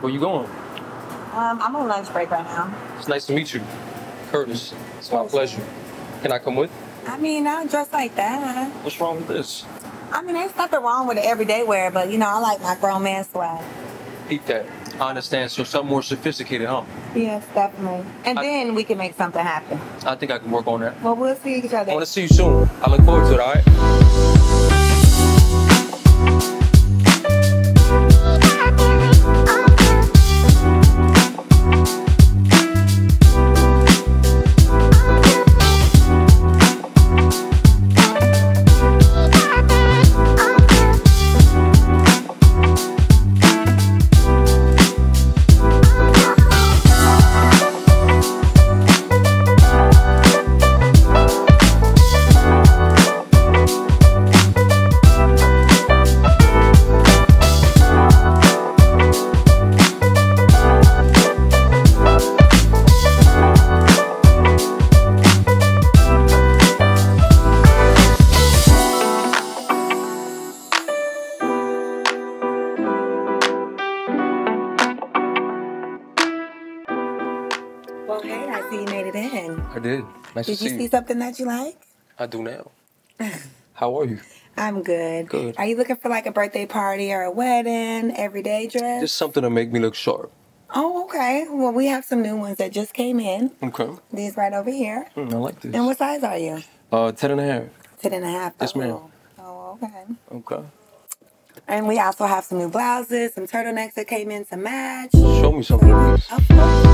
Where you going? Um, I'm on lunch break right now. It's nice to meet you. Curtis. It's my pleasure. Can I come with? I mean, I don't dress like that. What's wrong with this? I mean, there's nothing wrong with the everyday wear, but you know, I like my grown man swag. Eat that. I understand. So something more sophisticated, huh? Yes, definitely. And I- then we can make something happen. I think I can work on that. Well, we'll see each other. I want to see you soon. I look forward to it, all right? Well, hey, I see you made it in. I did. Nice Did to you see see something that you like? I do now. How are you? I'm good. Good. Are you looking for like a birthday party or a wedding, everyday dress? Just something to make me look sharp. Oh, okay. Well, we have some new ones that just came in. Okay. These right over here. Mm, I like this. And what size are you? Uh, ten and a half. Ten and a half. Yes, ma'am. Oh, Oh, okay. Okay. And we also have some new blouses, some turtlenecks that came in to match. Show me something, please. Of course.